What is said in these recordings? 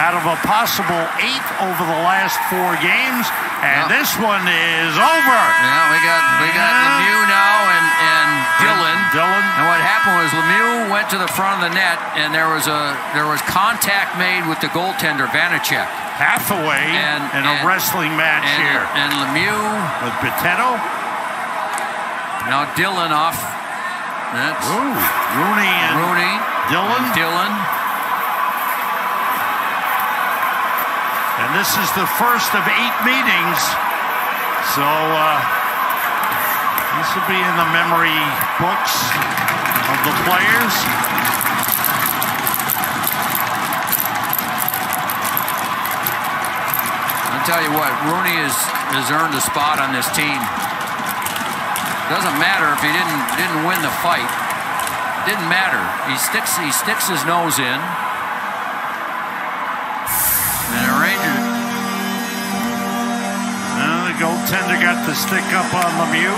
out of a possible eight over the last four games, and Yeah. this one is over. Yeah, we got we got Yeah. Lemieux now and and Dylan. Dillon. And what happened was Lemieux went to the front of the net, and there was a there was contact made with the goaltender Vanecek. Hathaway And- in a wrestling match And, here and Lemieux with Potato. now Dillon off. That's Ooh, Rooney and Rooney. Dillon. And Dillon. And this is the first of eight meetings. So uh, this will be in the memory books of the players. I'll tell you what, Rooney has, has earned a spot on this team. Doesn't matter if he didn't didn't win the fight. Didn't matter. He sticks he sticks his nose in. Goaltender got the stick up on Lemieux.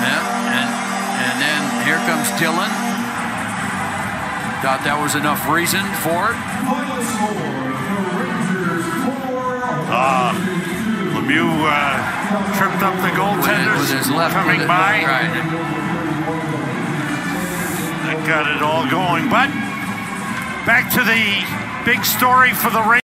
Yeah, and and then here comes Dillon. Thought that was enough reason for it. Uh, Lemieux uh, tripped up the goaltender with his left coming it- by. Right. That got it all going. But back to the big story for the Rangers.